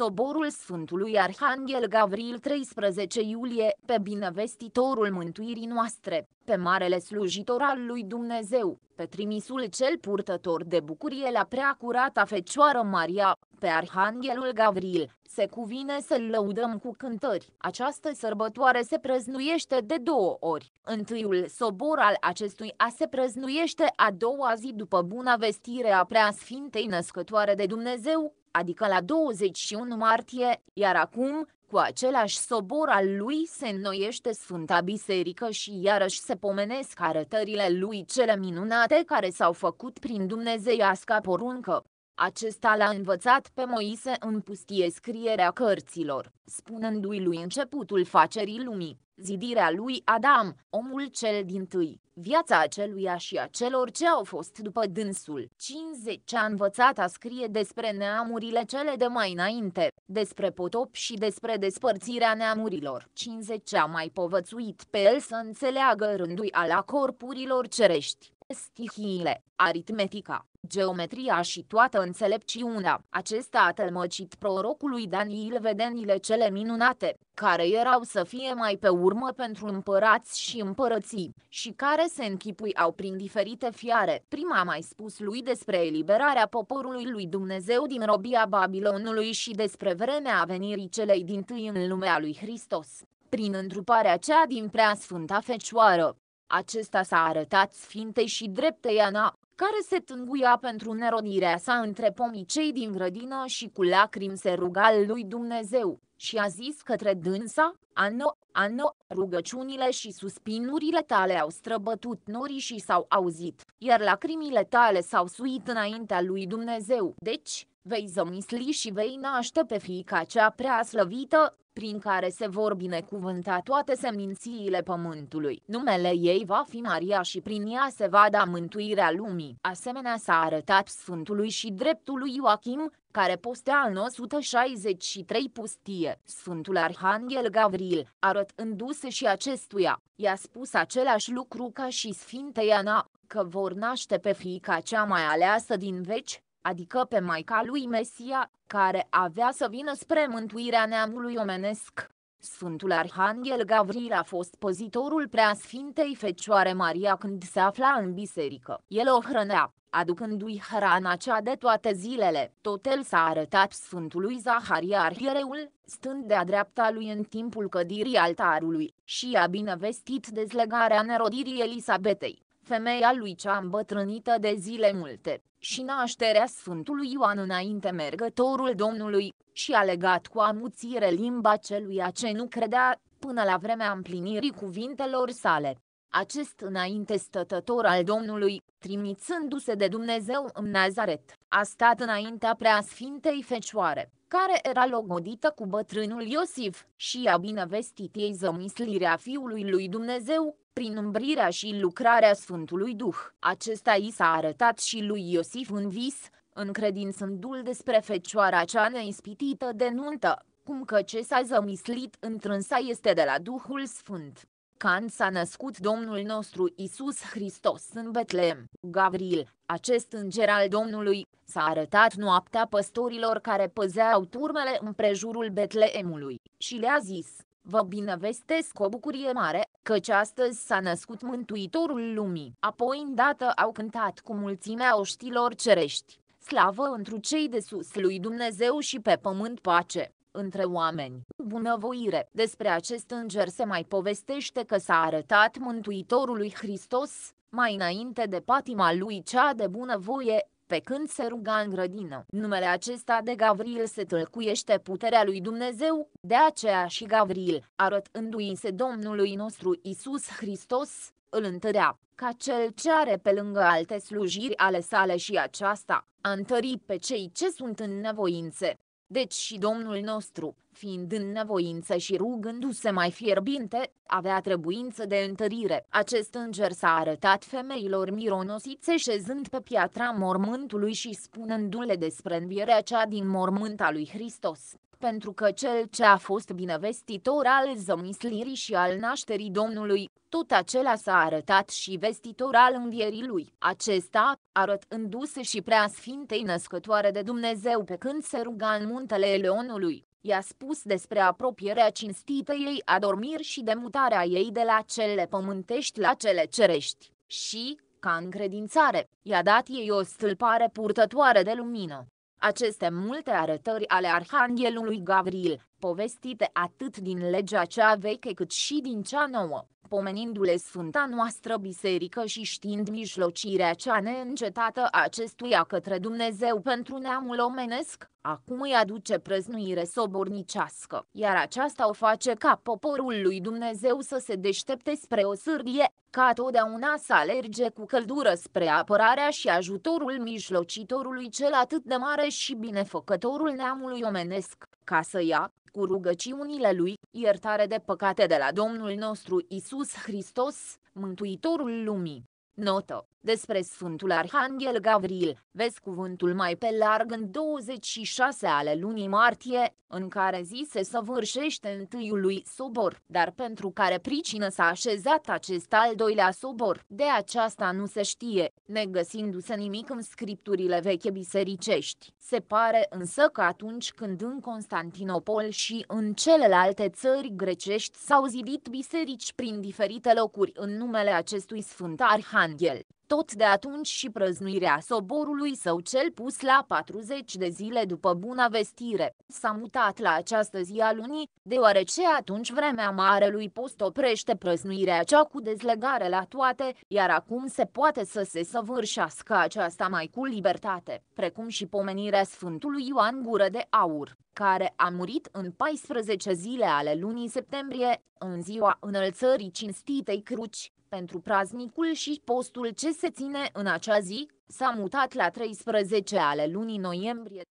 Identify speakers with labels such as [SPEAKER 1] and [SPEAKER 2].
[SPEAKER 1] Soborul Sfântului Arhanghel Gavril 13 iulie, pe binevestitorul mântuirii noastre, pe marele slujitor al lui Dumnezeu, pe trimisul cel purtător de bucurie la prea curata Fecioară Maria, pe Arhanghelul Gavril, se cuvine să-l lăudăm cu cântări. Această sărbătoare se prăznuiește de două ori. Întâiul sobor al acestui a se prăznuiește a doua zi după buna vestire a preasfintei născătoare de Dumnezeu, adică la 21 martie, iar acum, cu același sobor al lui se înnoiește Sfânta Biserică și iarăși se pomenesc arătările lui cele minunate care s-au făcut prin dumnezeiasca poruncă. Acesta l-a învățat pe Moise în pustie scrierea cărților, spunându-i lui începutul facerii lumii, zidirea lui Adam, omul cel din tâi, viața aceluia și a celor ce au fost după dânsul. 50 a învățat a scrie despre neamurile cele de mai înainte, despre potop și despre despărțirea neamurilor. 50 a mai povățuit pe el să înțeleagă rândui ala corpurilor cerești stihiile, aritmetica, geometria și toată înțelepciunea. Acesta a tălmăcit prorocului Daniel vedenile cele minunate, care erau să fie mai pe urmă pentru împărați și împărății, și care se închipuiau prin diferite fiare. Prima a mai spus lui despre eliberarea poporului lui Dumnezeu din robia Babilonului și despre vremea venirii celei din tâi în lumea lui Hristos prin întruparea cea din prea sfânta fecioară, acesta s-a arătat sfintei și dreptei Ana, care se tânguia pentru nerodirea sa între pomii cei din grădină și cu lacrimi se ruga lui Dumnezeu, și a zis către dânsa, Ano, Ano, rugăciunile și suspinurile tale au străbătut norii și s-au auzit, iar lacrimile tale s-au suit înaintea lui Dumnezeu. Deci, vei zămisli și vei naște pe fiica cea prea slăvită, prin care se vor binecuvânta toate semințiile pământului. Numele ei va fi Maria și prin ea se va da mântuirea lumii. Asemenea s-a arătat Sfântului și dreptului Joachim, care postea în 163 pustie. Sfântul Arhanghel Gavril, arătându-se și acestuia, i-a spus același lucru ca și Sfintei Ana, că vor naște pe fiica cea mai aleasă din veci, adică pe Maica lui Mesia, care avea să vină spre mântuirea neamului omenesc. Sfântul Arhanghel Gavril a fost pozitorul preasfintei Fecioare Maria când se afla în biserică. El o hrănea, aducându-i hrana cea de toate zilele. Tot el s-a arătat Sfântului Zaharia Arhiereul, stând de-a dreapta lui în timpul cădirii altarului, și a binevestit dezlegarea nerodirii Elisabetei femeia lui cea îmbătrânită de zile multe, și nașterea Sfântului Ioan înainte mergătorul Domnului, și a legat cu amuțire limba celuia ce nu credea, până la vremea împlinirii cuvintelor sale. Acest înainte stătător al Domnului, trimițându-se de Dumnezeu în Nazaret, a stat înaintea preasfintei Fecioare, care era logodită cu bătrânul Iosif, și a binevestit ei zămislirea Fiului lui Dumnezeu, prin umbrirea și lucrarea Sfântului Duh. Acesta i s-a arătat și lui Iosif în vis, încredințându-l despre fecioara cea neispitită de nuntă, cum că ce s-a zămislit întrânsa este de la Duhul Sfânt. Când s-a născut Domnul nostru Isus Hristos în Betleem, Gavril, acest înger al Domnului, s-a arătat noaptea păstorilor care păzeau turmele împrejurul Betleemului și le-a zis, Vă binevestesc o bucurie mare, căci astăzi s-a născut Mântuitorul lumii. Apoi îndată au cântat cu mulțimea oștilor cerești. Slavă întru cei de sus lui Dumnezeu și pe pământ pace între oameni. Bunăvoire. Despre acest înger se mai povestește că s-a arătat Mântuitorului Hristos, mai înainte de patima lui cea de bunăvoie, pe când se ruga în grădină. Numele acesta de Gavril se tălcuiește puterea lui Dumnezeu, de aceea și Gavril, arătându-i se Domnului nostru Isus Hristos, îl întărea, ca cel ce are pe lângă alte slujiri ale sale și aceasta, a întări pe cei ce sunt în nevoințe, deci și Domnul nostru, fiind în nevoință și rugându-se mai fierbinte, avea trebuință de întărire. Acest înger s-a arătat femeilor mironosițe șezând pe piatra mormântului și spunându-le despre învierea cea din mormânt a lui Hristos. Pentru că cel ce a fost binevestitor al zămislirii și al nașterii Domnului, tot acela s-a arătat și vestitor al învierii lui. Acesta, arătându-se și prea sfintei născătoare de Dumnezeu pe când se ruga în muntele Eleonului, i-a spus despre apropierea cinstită ei adormiri și demutarea ei de la cele pământești la cele cerești. Și, ca încredințare, i-a dat ei o stâlpare purtătoare de lumină. Aceste multe arătări ale Arhanghelului Gavril, povestite atât din legea cea veche cât și din cea nouă, pomenindu-le sfânta noastră biserică și știind mijlocirea cea neîncetată a acestuia către Dumnezeu pentru neamul omenesc, acum îi aduce prăznuire sobornicească, iar aceasta o face ca poporul lui Dumnezeu să se deștepte spre o sârlie, ca totdeauna să alerge cu căldură spre apărarea și ajutorul mijlocitorului cel atât de mare și binefăcătorul neamului omenesc, ca să ia, cu rugăciunile lui, iertare de păcate de la Domnul nostru Isus Hristos, Mântuitorul lumii. Notă. Despre Sfântul Arhanghel Gavril, vezi cuvântul mai pe larg în 26 ale lunii martie, în care zi se săvârșește întâiul lui sobor, dar pentru care pricină s-a așezat acest al doilea sobor, de aceasta nu se știe, negăsindu-se nimic în scripturile veche bisericești. Se pare însă că atunci când în Constantinopol și în celelalte țări grecești s-au zidit biserici prin diferite locuri în numele acestui sfânt arhanghel, tot de atunci și prăznuirea soborului său cel pus la 40 de zile după buna vestire, s-a mutat la această zi a lunii, deoarece atunci vremea marelui post oprește prăznuirea cea cu dezlegare la toate, iar acum se poate să se săvârșească aceasta mai cu libertate, precum și pomenirea Sfântului Ioan Gură de Aur, care a murit în 14 zile ale lunii septembrie, în ziua înălțării cinstitei cruci, pentru praznicul și postul ce se ține în acea zi, s-a mutat la 13 ale lunii noiembrie.